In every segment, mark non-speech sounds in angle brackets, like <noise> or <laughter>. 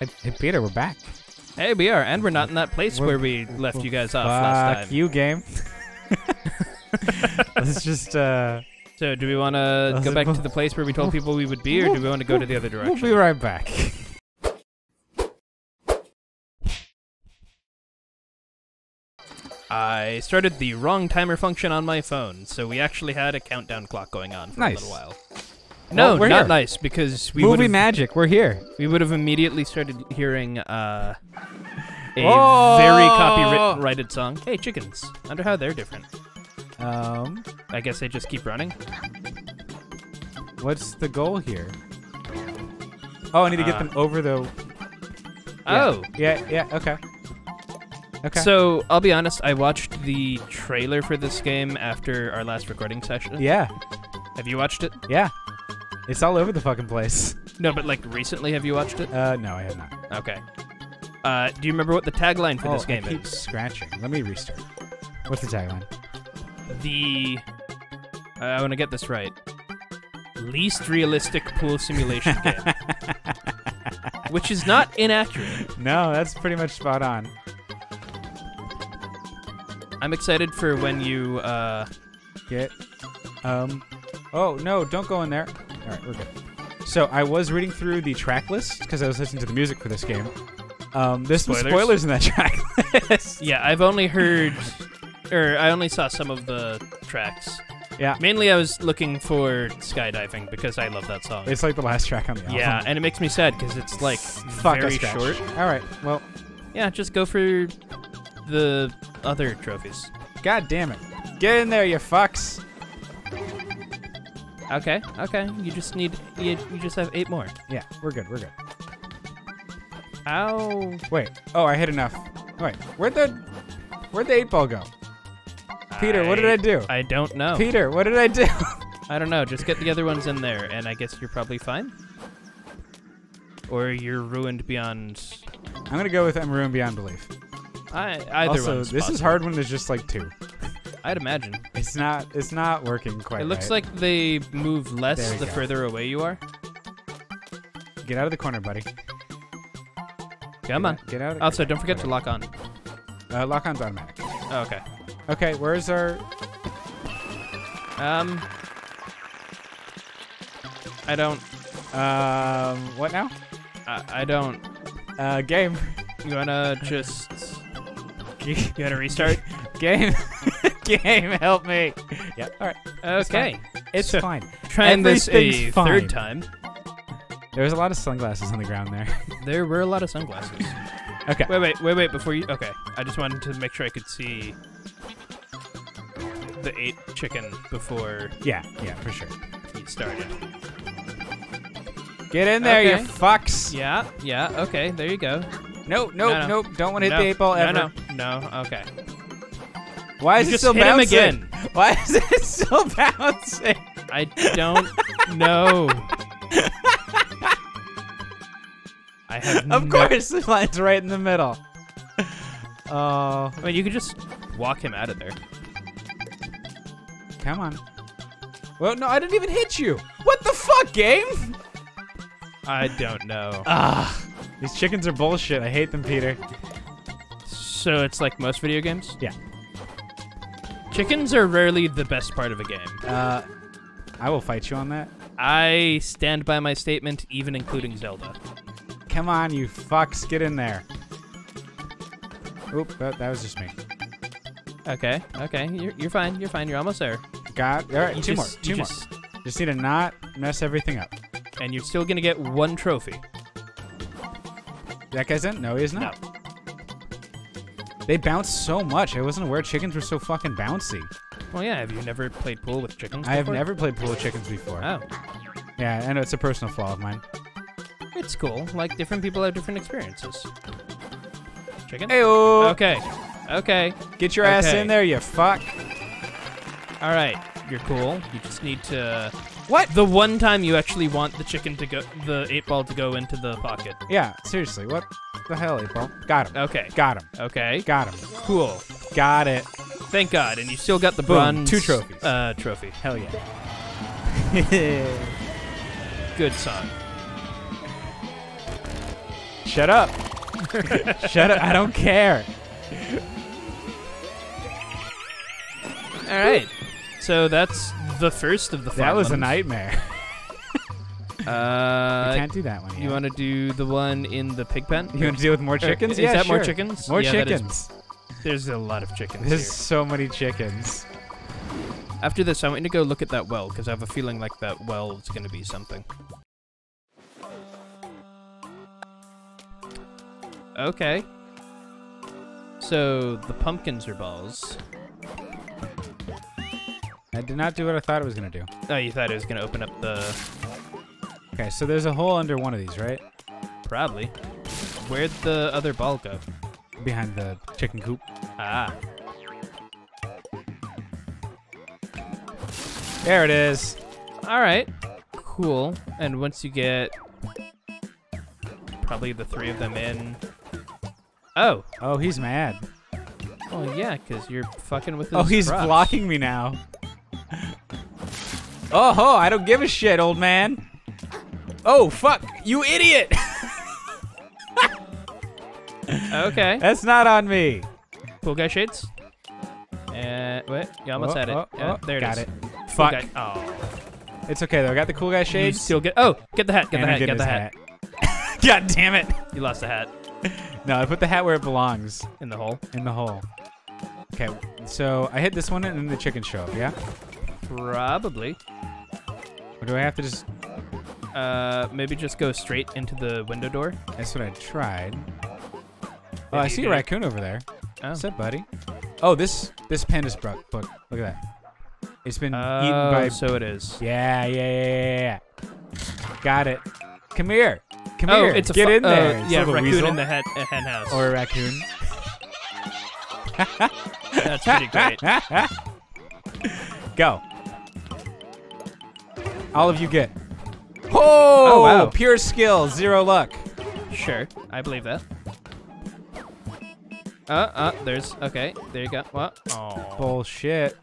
Hey, hey, Peter, we're back. Hey, we are, and we're not in that place We're- where we left you guys off last Fuck time. you, game. <laughs> Let's just uh, So, do we want to go back to the place where we told people we would be, or do we want to go to the other direction? we'll direction? be right back. I started the wrong timer function on my phone, so we actually had a countdown clock going on for Nice. a little while. Well, No, we're not here. nice because we Movie magic. We're here. we would have immediately started hearing uh, a Oh! very copyrighted song. Hey, chickens! Wonder how they're different. Um, I guess they just keep running. what's the goal here? Oh, I need to get Uh, them over the. yeah. Oh, Yeah. Yeah. Okay. Okay. so I'll be honest. I watched the trailer for this game after our last recording session. yeah. Have you watched it? Yeah. It's all over the fucking place. No, but like recently, have you watched it? Uh, no, I have not. Okay. Uh, do you remember what the tagline for oh, this game I keep is? scratching. Let me restart. What's the tagline? The uh, I want to get this right. Least realistic pool simulation <laughs> game, which is not inaccurate. no, that's pretty much spot on. I'm excited for when you. Uh, Get. Um. Oh no! Don't go in there. All right, we're good. So I was reading through the track list because I was listening to the music for this game. Um, there's some Spoilers? spoilers in that <laughs> track list. yeah, I've only heard, or I only saw some of the tracks. Yeah. Mainly, I was looking for skydiving because I love that song. It's like the last track on the album. yeah, and it makes me sad because it's like Fuck very short. All right. Well, Yeah, just go for the other trophies. god damn it! Get in there, you fucks. Okay, okay. You just need you, you just have eight more. Yeah, we're good. We're good. Ow. Wait. Oh, I hit enough. Wait. Where'd the Where'd the eight ball go? Peter, what did I do? I don't know. Peter, what did I do? <laughs> I don't know. Just get the other ones in there, and I guess you're probably fine. Or you're ruined beyond. I'm gonna go with I'm ruined beyond belief. I, either also, this is hard when there's just like two. I'd imagine. It's not. It's not working quite. It looks right. like they move less the go. further away you are. Get out of the corner, buddy. Come Get on. out- Get out. Also, don't forget to lock on. Uh, lock on's automatic. Oh, okay. Okay, where's our? Um. I don't. Um, what now? I, I don't. Uh, game. You wanna just. You wanna restart? <laughs> game. Game. <laughs> Help me. Yep. All right. Okay. It's So- fine. Trying this a Everything's fine. third time. There was a lot of sunglasses on the ground there. <laughs> There were a lot of sunglasses. okay. Wait, wait, wait, wait. Before you. Okay. I just wanted to make sure I could see the eight chicken before Yeah. Yeah. For sure. he started. Get in there, you fucks. Yeah, yeah. Okay, there you go. Nope. Nope. No, no. Nope. Don't want to hit no, the eight ball no, ever. No, no, Okay. Why is You it still bouncing? again. <laughs> Why is it still bouncing? I don't know. I have <laughs> Of no- course, the line's right in the middle. <laughs> Oh, I mean, you could just walk him out of there. come on. Well, no, I didn't even hit you. What the fuck, game? I don't know. Ah, these chickens are bullshit. I hate them, Peter. So it's like most video games? Yeah. Chickens are rarely the best part of a game. Uh, I will fight you on that. I stand by my statement, even including Zelda. Come on, you fucks, get in there. Oop, that, that was just me. Okay, okay, you're, you're fine, you're fine, you're almost there. Got all right. You two just- more, two more. just- Just need to not mess everything up. And you're still gonna get one trophy. That guy's in? No, he is not. They bounce so much. I wasn't aware chickens were so fucking bouncy. Well, yeah, have you never played pool with chickens I have never played pool with chickens before. Oh, Yeah, I know it's a personal flaw of mine. it's cool. Like, different people have different experiences. Chicken? Heyo! Okay, okay, Get your ass in there, you fuck. alright, you're cool. You just need to... What? The one time you actually want the chicken to go... the eight ball to go into the pocket. Yeah, seriously, what the hell, April? Got him. Okay, Got him. okay, Got him. cool. Got it. Thank God, and you still got the Boom, two trophies. Uh, trophy. Hell yeah. <laughs> Good song. Shut up. <laughs> Shut up. I don't care. All right. So that's the first of the. That fun was a ones. nightmare. Uh, I can't do that one. you want to do the one in the pig pen? You want to deal with more chickens? Is yeah, that more chickens? More Yeah, that is- chickens. There's a lot of chickens There's here. so many chickens. After this, I want you to go look at that well because I have a feeling like that well is going to be something. Okay. So the pumpkins are balls. I did not do what I thought it was gonna do. Oh, you thought it was going to open up the Okay, so there's a hole under one of these, right? probably. Where'd the other ball go? Behind the chicken coop. Ah. There it is. All right. Cool. And once you get probably the three of them in. Oh. Oh, he's mad. Oh yeah, because you're fucking with his Oh, he's blocking me now. <laughs> Oh, ho, I don't give a shit, old man. Oh, fuck. You idiot. <laughs> Okay. That's not on me. Cool guy shades. And wait, you almost Oh, had it. oh, yeah, oh, there it got is. it. Fuck. guy- Oh. It's okay, though. I got the cool guy shades. You still get. Oh, get the hat. Get and the hat. Get the his hat. <laughs> God damn it. You lost the hat <laughs> No, I put the hat where it belongs. in the hole. In the hole. Okay, so I hit this one and then the chicken show up, yeah? Probably. Or do I have to just... Uh, maybe just go straight into the window door. That's what I tried. Oh, Maybe I see a raccoon over there. Oh. What's up, buddy? Oh, this this panda's book. book. Look at that. It's been Oh, eaten by... so it is. Yeah, yeah, yeah, yeah, yeah. Got it. Come here. Come oh, here. it's a Get fu- in there. Uh, it's a yeah, raccoon weasel. in the hen, uh, hen house. Or a raccoon. That's pretty great. <laughs> Go. All of you get. Oh, wow. Pure skill, zero luck. Sure, I believe that. Uh, uh, there's okay. There you go. What? Oh. Bullshit.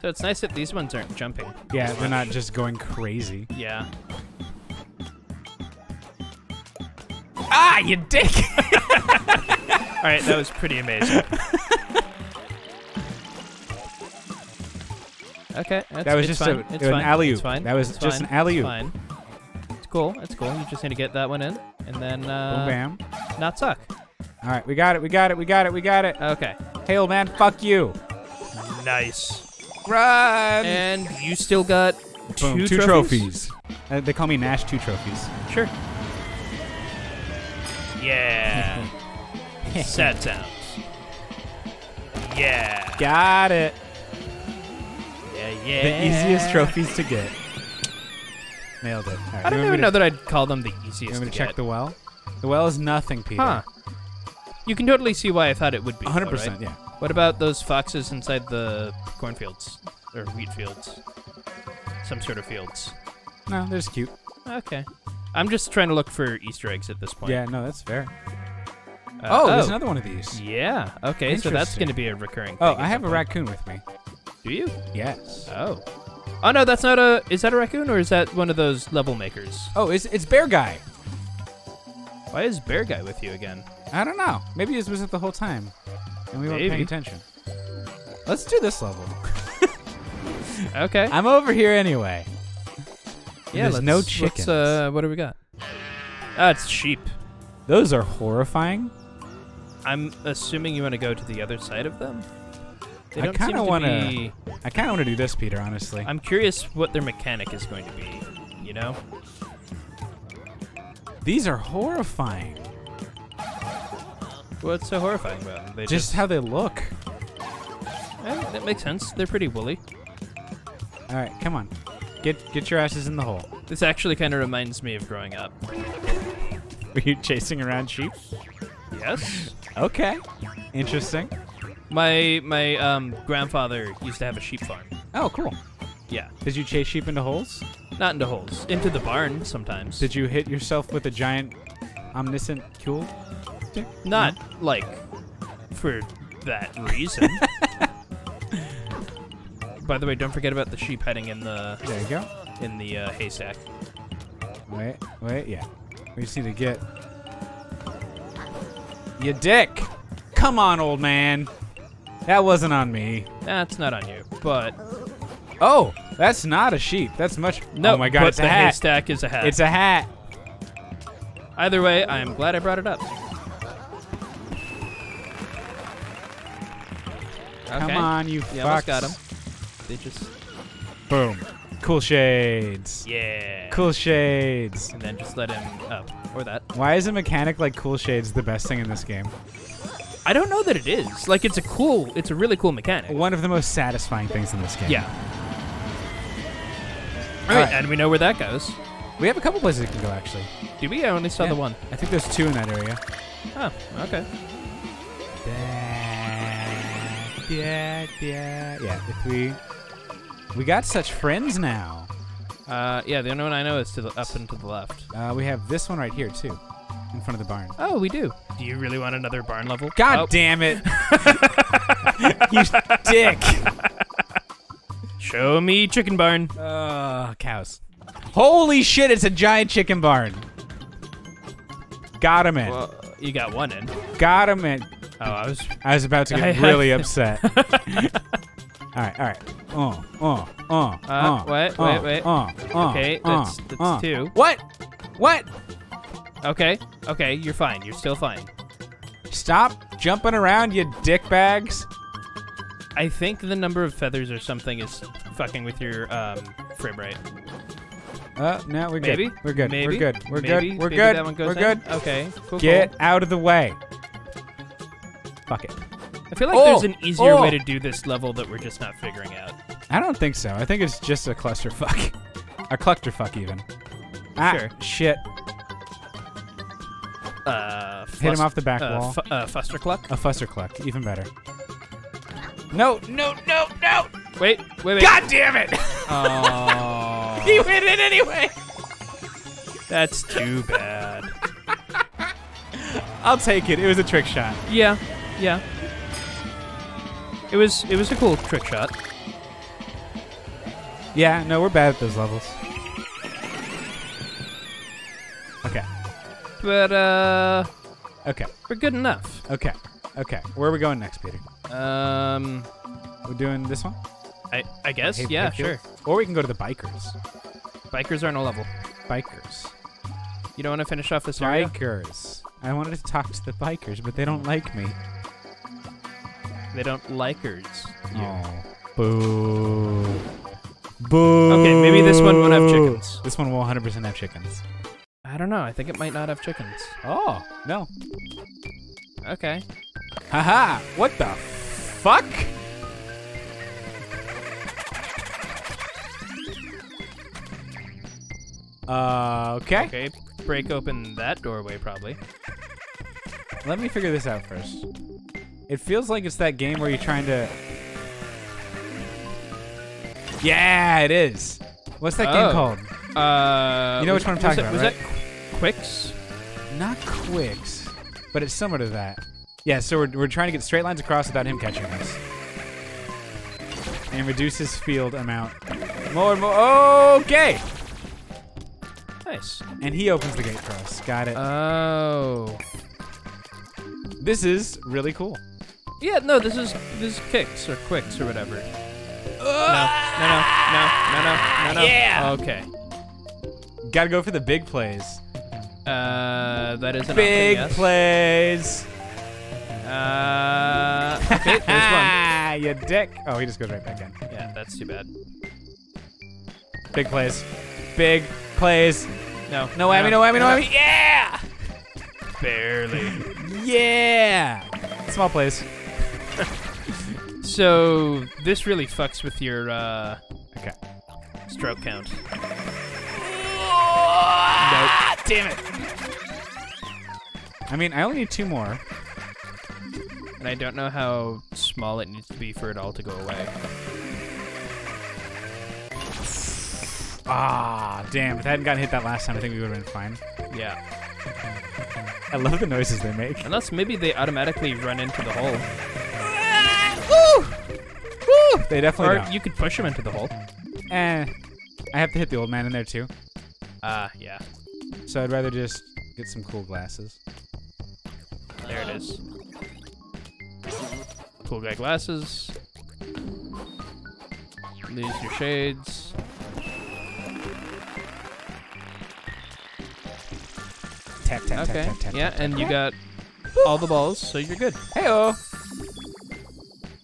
So it's nice that these ones aren't jumping. Yeah, they're not just going crazy. Yeah. Ah, you dick! <laughs> All right, that was pretty amazing. <laughs> okay, that's, That was it's just fine. a- it's an fine. alley-oop. That was It's just fine. an alley-oop. It's fine. It's cool. It's cool. You just need to get that one in, and then Boom, uh, bam. not suck. All right, we got it. We got it. We got it. We got it. Okay. Hey, old man, fuck you. Nice. Run. And you still got Boom, two, two trophies? trophies. Uh, they call me Nash Two Trophies. Sure. Yeah. <laughs> <laughs> Sad sounds. Yeah. Got it. Yeah. The easiest trophies to get. Nailed it. All right, I don't want me even to- know that I'd call them the You easiest want me to check get. the well? The well is nothing, Peter. Huh. You can totally see why I thought it would be. though, 100%, right? yeah. What about those foxes inside the cornfields or wheat fields? Some sort of fields. No, they're just cute. Okay. I'm just trying to look for Easter eggs at this point. Yeah, no, that's fair. Uh, oh, there's another one of these. Yeah. Okay, so that's Interesting. going to be a recurring. Oh, thing I at have some a point. raccoon with me. Do you? Yes. Oh. Oh no, that's not a. Is that a raccoon or is that one of those level makers? Oh, it's, it's Bear Guy. Why is Bear Guy with you again? I don't know. Maybe he was with it the whole time, and we weren't Maybe. paying attention. Let's do this level. <laughs> Okay. I'm over here anyway. yeah. there's no let's- chickens. Uh, what do we got? Ah, it's sheep. Those are horrifying. I'm assuming you want to go to the other side of them. They I don't kinda wanna- be- I kind of want to do this, Peter. Honestly. I'm curious what their mechanic is going to be. You know? These are horrifying. What's so horrifying about them? They Just how they look. Eh, that makes sense. They're pretty woolly. All right, come on. Get get your asses in the hole. This actually kind of reminds me of growing up. <laughs> Were you chasing around sheep? Yes. Okay. Interesting. My my um grandfather used to have a sheep farm. Oh, cool. Yeah. Did you chase sheep into holes? Not into holes. Into the barn sometimes. Did you hit yourself with a giant omniscient stick? Not like for that reason. <laughs> By the way, don't forget about the sheep heading in the There you go. in the uh, haystack. Wait, wait, yeah. We just need to get You dick. Come on, old man. That wasn't on me. That's not on you, but Oh, that's not a sheep. That's much. no. Oh my god, it's a hat. haystack is a hat. It's a hat. Either way, I am glad I brought it up. Okay. Come on, you almost fucks. got him. They just Boom. Cool shades. yeah. Cool shades. And then just let him up or that. Why is a mechanic like cool shades the best thing in this game? I don't know that it is. Like it's a cool. It's a really cool mechanic. One of the most satisfying things in this game. Yeah. All right, Alright. and we know where that goes. We have a couple places we can go actually. Did we? I only saw Yeah. the one. I think there's two in that area. Oh, okay. Yeah, yeah, yeah. If we we got such friends now. Uh, yeah, the only one I know is to the up and to the left. Uh, we have this one right here too, in front of the barn. Oh, we do. Do you really want another barn level? God Oh, damn it! <laughs> you dick. Show me chicken barn. Uh, cows. Holy shit! It's a giant chicken barn. Got him in. Well, you got one in. Got him in. Oh, I was. I was about to get have- <laughs> really upset. all right, all right. Oh, oh, uh, uh, wait, uh, wait, wait. Uh, uh, Okay, uh, that's- that's uh. two. What? What? Okay, okay, you're fine. You're still fine. Stop jumping around, you dick bags. I think the number of feathers or something is fucking with your um, frame rate. Uh, no, we're Maybe. good. We're good. Maybe. We're good. We're Maybe. good. We're Maybe good. That one goes We're in. good. Okay. Cool. Get cool. out of the way. Fuck it. I feel like Oh, there's an easier oh. way to do this level that we're just not figuring out. I don't think so. I think it's just a clusterfuck. <laughs> a clusterfuck, even. Ah, Sure. shit. Uh, Hit him off the back uh, wall. fu- uh, Fustercluck. A fussercluck, even better. No, no, no, no! Wait, wait, wait. God damn it! Oh, <laughs> he hit it anyway! that's too bad. I'll take it. It was a trick shot. Yeah, yeah. It was it was a cool trick shot. Yeah, no, we're bad at those levels. But uh okay, we're good enough. okay, okay. Where are we going next, Peter? Um We're doing this one? I I guess Hay- yeah, Hayfield? sure. Or we can go to the bikers. Bikers aren't a level. Bikers. You don't want to finish off this area? Bikers. I wanted to talk to the bikers, but they don't like me. They don't likers. you. Oh. Boo. Boo. Okay, maybe this one won't have chickens. This one will 100% have chickens. I don't know. I think it might not have chickens. Oh, no. Okay. Haha. What the fuck? Uh, okay. Okay. Break open that doorway probably. Let me figure this out first. It feels like it's that game where you're trying to. Yeah, it is. What's that game Oh. called? Uh You know which one I'm talking that- about, Was right? Qix? Not Qix, but it's similar to that. Yeah, so we're, we're trying to get straight lines across without him catching us. And reduce his field amount. More and more. Okay! Nice. And he opens the gate for us. Got it. Oh. this is really cool. Yeah, no, this is this is kicks or quicks or whatever. No, no, no, no, no, no, no, no. Yeah. Okay. Gotta go for the big plays. Uh, that is an Big option, yes. plays. Uh, <laughs> okay, there's one. <laughs> you dick. Oh, he just goes right back in. Yeah, that's too bad. Big plays. Big plays. No, No whammy, no whammy, no whammy. Yeah! Barely. Yeah! Small plays. So this really fucks with your uh, Okay. stroke count. Damn it. I mean, I only need two more. And I don't know how small it needs to be for it all to go away. Ah, damn. If I hadn't gotten hit that last time, I think we would have been fine. Yeah. I love the noises they make. Unless maybe they automatically run into the hole. Woo! Woo! They definitely Or don't. you could push them into the hole. Eh. I have to hit the old man in there too. Ah, yeah. So I'd rather just get some cool glasses. There it is. Cool guy glasses. These your shades. Tap tap Okay. tap tap tap. Yeah, and you got all the balls, so you're good. Heyo.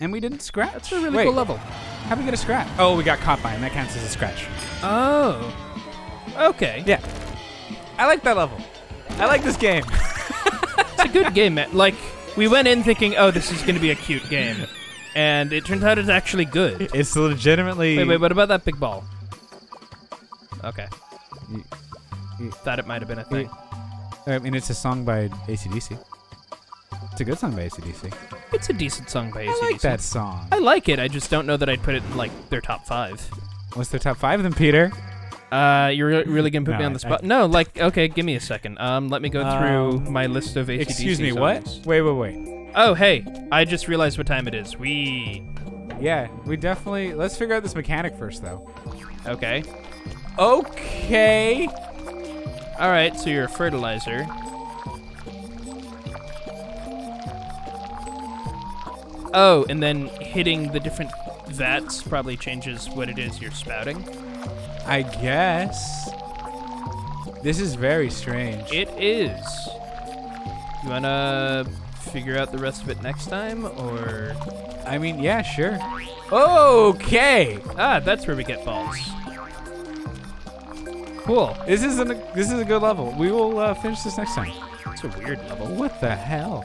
And we didn't scratch. That's a really Wait, cool level. How do we get a scratch? Oh, we got caught by him. That counts as a scratch. Oh. Okay. Yeah. I like that level. I like this game. <laughs> It's a good game, man. Like, we went in thinking, oh, this is going to be a cute game. And it turns out it's actually good. It's legitimately. Wait, wait, what about that big ball? Okay. You- you- Thought it might have been a thing. I mean, it's a song by ACDC. It's a good song by ACDC. It's a decent song by I AC/DC. like that song. I like it. I just don't know that I'd put it in like their top five. What's their top five then, Peter? Uh, you're re- really gonna put me on the I- spot? no, like okay, give me a second. Um, let me go through Um, my list of ACDC Excuse me, what? Wait, wait, wait. Oh, hey, I just realized what time it is. We Yeah, we definitely. Let's figure out this mechanic first, though. okay. Okay. All right, so you're a fertilizer. Oh, and then hitting the different vats probably changes what it is you're spouting. I guess. This is very strange. It is. You wanna figure out the rest of it next time, or I mean, yeah, sure. Okay. ah, that's where we get balls. Cool. This is a this is a good level. We will uh, finish this next time. It's a weird level. What the hell?